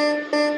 Música